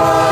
Oh.